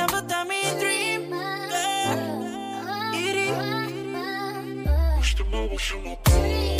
can put that dream. Yeah. Push the